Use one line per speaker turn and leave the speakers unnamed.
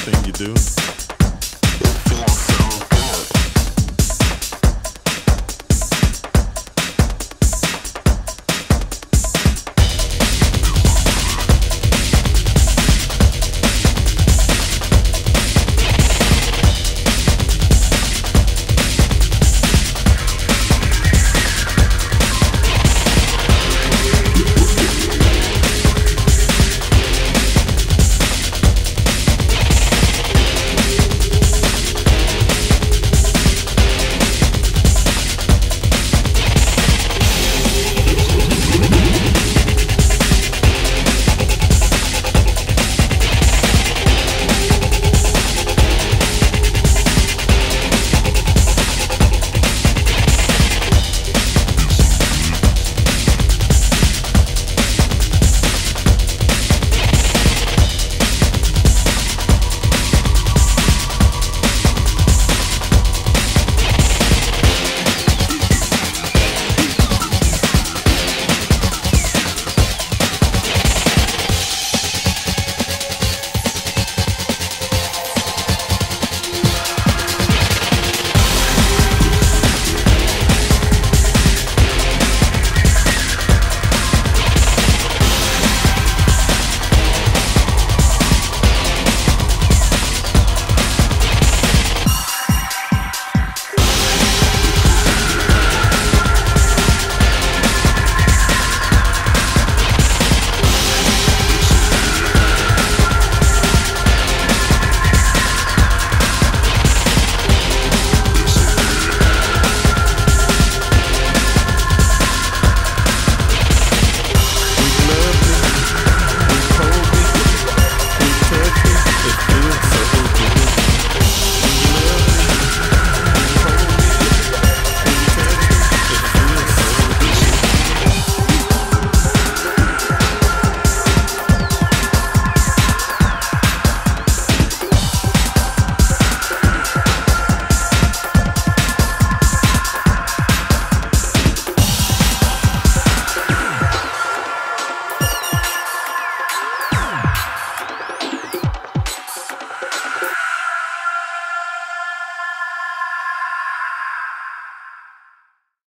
thing you do.